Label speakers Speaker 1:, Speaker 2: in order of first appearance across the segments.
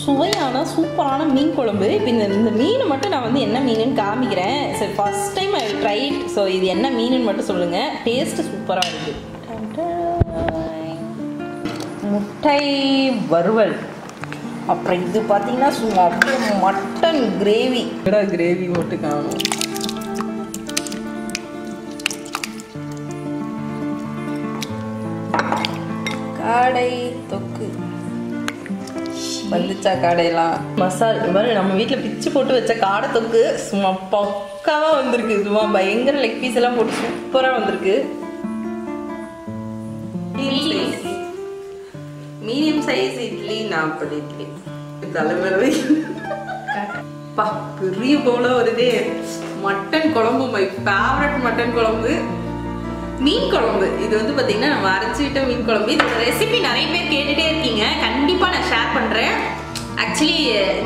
Speaker 1: சுவையான சூப்பரான மீன் குழம்பு. இப்போ இந்த இந்த மீனை மட்டும் நான் வந்து என்ன மீனுன்னு காமிக்கிறேன். சரி first time I try it so இது என்ன மீனுன்னு மட்டும் சொல்லுங்கள் டேஸ்ட்டு சூப்பராக இருக்குது முட்டை வறுவல். அப்புறம் இது பார்த்தீங்கன்னா சும்மா அப்படியே மட்டன் கிரேவி. கிரேவி மட்டும் காணும்? காடை தொக்கு. வந்துச்சா காடையெல்லாம். மசால் இது மாதிரி நம்ம வீட்டில் பிச்சு போட்டு வச்ச காடை தொக்கு சும்மா பக்காவாக வந்திருக்கு. சும்மா பயங்கர லெக் பீஸ் எல்லாம் போட்டு சூப்பராக வந்திருக்கு. மீடியம் சைஸ் இட்லி நாற்பது இட்லி. தலைவரவை பா பெரிய போல வருதே. மட்டன் குழம்பு மை ஃபேவரட் மட்டன் குழம்பு. மீன் குழம்பு. இது வந்து பார்த்தீங்கன்னா நம்ம அரைச்சி விட்ட மீன் குழம்பு. இதோட ரெசிபி நிறைய பேர் கேட்டுட்டே இருக்கீங்க. கண்டிப்பாக நான் ஷேர் பண்ணுறேன் ஆக்சுவலி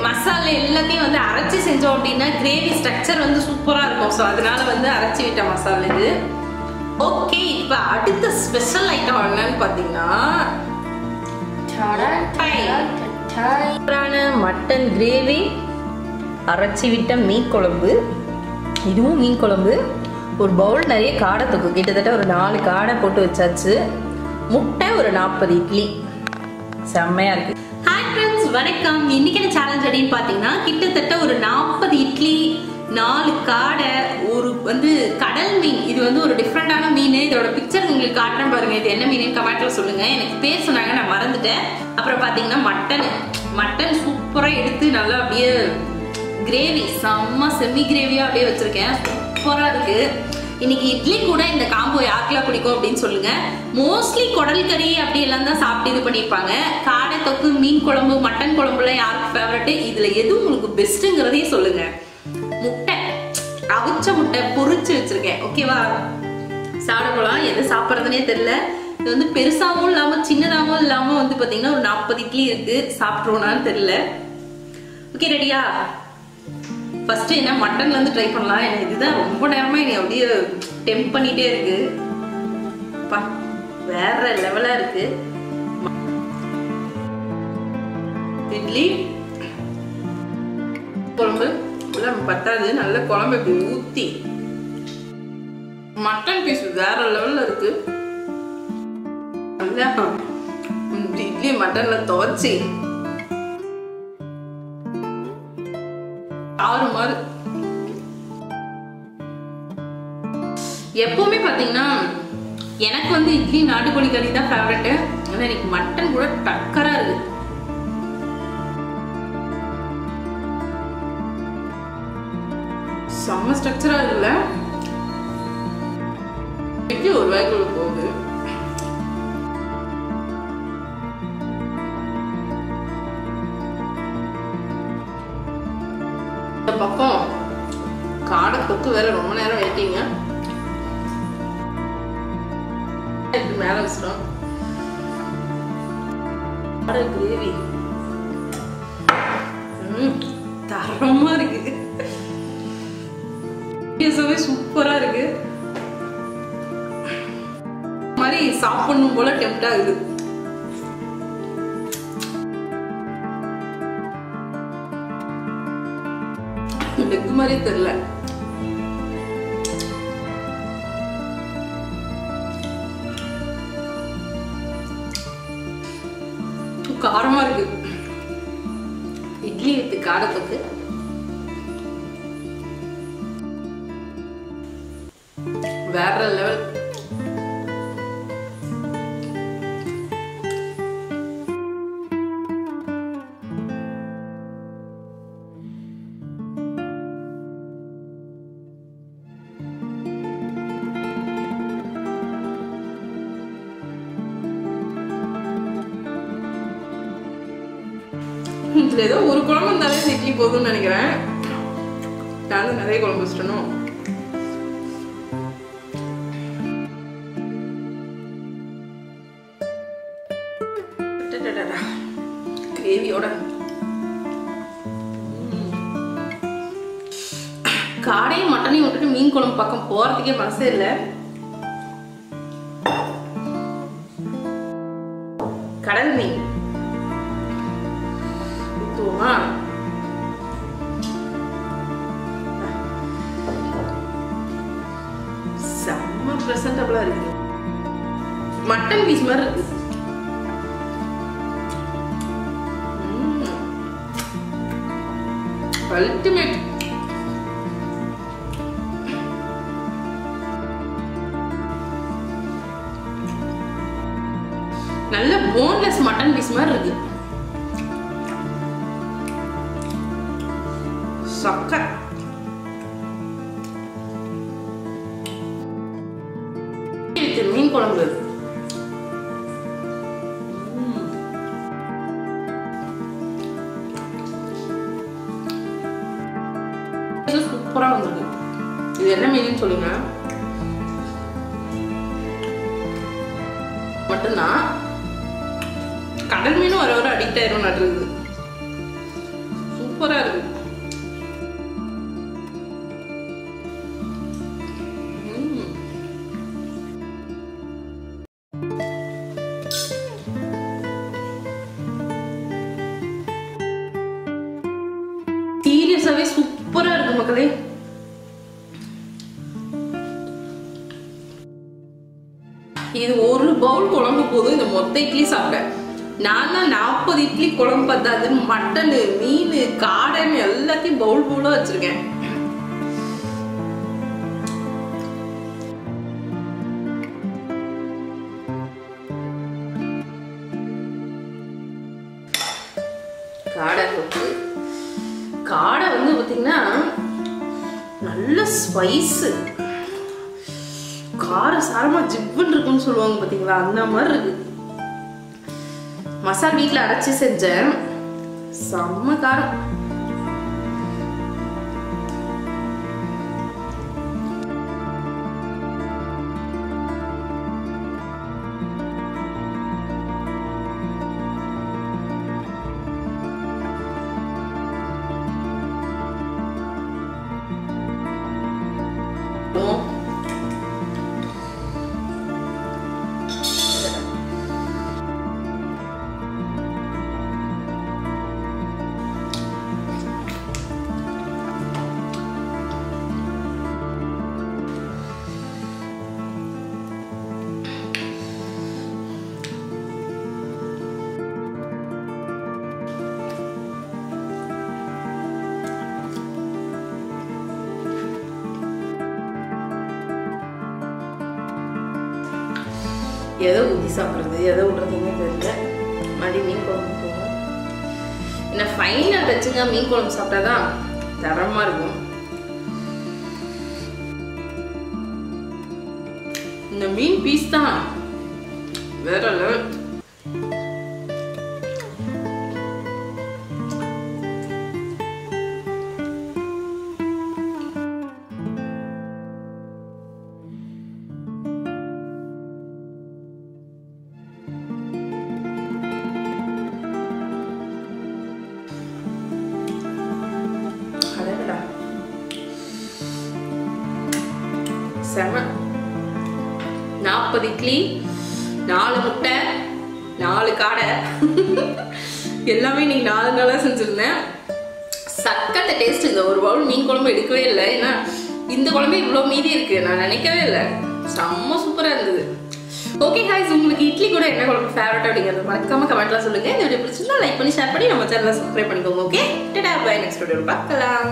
Speaker 1: மசாலா எல்லாத்தையும் வந்து அரைச்சி செஞ்சோம் அப்படின்னா கிரேவி ஸ்ட்ரக்சர் வந்து சூப்பராக இருக்கும். ஸோ அதனால வந்து அரைச்சி விட்ட மசாலா இது. ஓகே இப்போ அடுத்த ஸ்பெஷல் ஐட்டம் என்னன்னு பார்த்தீங்கன்னா மட்டன் கிரேவி அரைச்சி விட்ட மீன் குழம்பு. இதுவும் மீன் குழம்பு. ஒரு பவுல் நிறைய காடை தூக்கும். கிட்டத்தட்ட ஒரு நாலு காடை போட்டு வச்சாச்சு. முட்டை ஒரு நாற்பது இட்லி. செம்மையா இருக்கு. ஹாய் ஃப்ரெண்ட்ஸ் வணக்கம். இன்னைக்கான சேலஞ்ச் அப்படின்னு பார்த்தீங்கன்னா கிட்டத்தட்ட ஒரு நாற்பது இட்லி நாலு காடை ஒரு வந்து கடல் மீன். இது வந்து ஒரு டிஃப்ரெண்டான மீன். இதோட பிக்சர் உங்களுக்கு காட்டுறேன் பாருங்க. இது என்ன மீன் கமெண்ட்ல சொல்லுங்க. எனக்கு பேர் சொன்னாங்க நான் மறந்துட்டேன். அப்புறம் பாத்தீங்கன்னா மட்டன் மட்டன் சூப்பராக எடுத்து நல்லா அப்படியே கிரேவி செம்ம செமி கிரேவியா அப்படியே வச்சிருக்கேன். சூப்பராக இருக்கு இன்னைக்கு இட்லி கூட இந்த காம்போ யாருக்கெல்லாம் பிடிக்கும் அப்படின்னு சொல்லுங்க. மோஸ்ட்லி குடல் கறி அப்படி எல்லாம் தான் சாப்பிட்டு இது பண்ணியிருப்பாங்க. காடை தொக்கு மீன் குழம்பு மட்டன் குழம்புலாம் யாருக்கு ஃபேவரட்டு இதுல எது உங்களுக்கு பெஸ்ட்டுங்கிறதையும் சொல்லுங்க. முட்டை. அவிச்ச முட்டை பொரிச்சு வச்சிருக்கேன். ஓகேவா சாப்பிட போலாம். எது சாப்பிட்றதுனே தெரியல. இது வந்து பெருசாகவும் இல்லாமல் சின்னதாகவும் இல்லாமல் வந்து பார்த்தீங்கன்னா ஒரு நாற்பது இட்லி இருக்கு. சாப்பிட்ருவோனான்னு தெரியல. ஓகே ரெடியா ஃபஸ்ட்டு என்ன மட்டன்லேருந்து ட்ரை பண்ணலாம். எனக்கு இதுதான் ரொம்ப நேரமாக என்னை அப்படியே டெம்ப் பண்ணிகிட்டே இருக்கு. பா வேற லெவலாக இருக்கு. இட்லி குழம்பு. எல்லாம் பத்தாது. நல்ல குழம்பு இப்படி ஊற்றி மட்டன் பீஸ் வேற லெவலில் இருக்கு. நல்லா இட்லி மட்டனில் துவச்சி. ஆறு எப்பவுமே பாத்தீங்கன்னா எனக்கு வந்து இட்லி நாட்டுக்கோழி கறி தான் ஃபேவரட் ஆனா எனக்கு மட்டன் கூட டக்கரா இருக்கு. செம்ம ஸ்ட்ரக்சரா இருக்குல்ல? இட்லி ஒரு வாய்க்குள்ள போகுது. இந்த பக்கம் காடை தொக்கு வேற ரொம்ப நேரம் வெயிட்டிங்க. இப்படி மேல வச்சிடும் காடை கிரேவி. தரமா இருக்கு. பேசவே சூப்பரா இருக்கு. மாதிரி சாப்பிடணும் போல டெம்ட் ஆகுது. இது மாதிரி தெரியல. காரமா இருக்கு. இட்லி வித்து காரத்துக்கு. வேற லெவல் இதுல ஏதோ ஒரு குழம்பு இருந்தாலே இந்த இட்லி போதும்னு நினைக்கிறேன். நான் வந்து நிறைய குழம்பு வச்சிட்டணும். கிரேவியோட. காடையும் மட்டனையும் விட்டுட்டு மீன் குழம்பு பக்கம் போறதுக்கே மனசே இல்லை. கடல் மீன். ப்ரெசன்டபுளாக இருக்கு. மட்டன் பீஸ் மாதிரி இருக்கு. அல்டிமேட் நல்ல போன்லெஸ் மட்டன் பீஸ் மாதிரி இருக்கு. குழம்பு. சூப்பரா வந்திருக்கு. இது என்ன மீன் சொல்லுங்க. மட்டும்தான். கடல் மீனும் வர வர அடிக்ட் ஆயிரும் நடுறது. சூப்பரா இருக்கு. சீரியஸாவே சூப்பரா இருக்கு மக்களே இது ஒரு பவுல் குழம்பு போதும். இந்த மொத்த இட்லி சாப்பிட்டேன் நான் தான் நாற்பது இட்லி குழம்பு பத்தாதுன்னு மட்டனு மீன் காடன் எல்லாத்தையும் பவுல் பவுலாக வச்சிருக்கேன். நல்ல ஸ்பைஸு கார சாரமா ஜிப்புன்னு இருக்குன்னு சொல்லுவாங்க பாத்தீங்களா? அந்த மாதிரி இருக்கு. மசால் வீட்டில் அரைச்சு செஞ்சேன். செம்ம காரம். எதை ஊற்றி சாப்பிட்றது எதை விடுறதுன்னு தெரியல. மறுபடியும் மீன் குழம்பு போகும் என்ன ஃபைனல் டச்சுங்க மீன் குழம்பு சாப்பிட்டா தான் தரமாக இருக்கும். இந்த மீன் பீஸ் தான் வேற லெவல் செம நாற்பது இட்லி நாலு முட்டை நாலு காடை. எல்லாமே இன்னைக்கு நாலு நாளாக செஞ்சுருந்தேன். சக்கத்த டேஸ்ட் இந்த ஒரு பவுல் மீன் குழம்பு எடுக்கவே இல்லை. ஏன்னா இந்த குழம்பு இவ்வளோ மீதி இருக்கு. நான் நினைக்கவே இல்லை. செம்ம சூப்பராக இருந்தது. ஓகே ஹாய்ஸ் உங்களுக்கு இட்லி கூட என்ன குழம்பு ஃபேவரட் அப்படிங்கிறது மறக்காம கமெண்ட்லாம் சொல்லுங்க. இந்த வீடியோ பிடிச்சிருந்தா லைக் பண்ணி ஷேர் பண்ணி நம்ம சேனலை சப்ஸ்கிரைப் பண்ணிக்கோங்க. ஓகே டடா பை நெக்ஸ்ட் வீடியோ பார்க்கலாம்.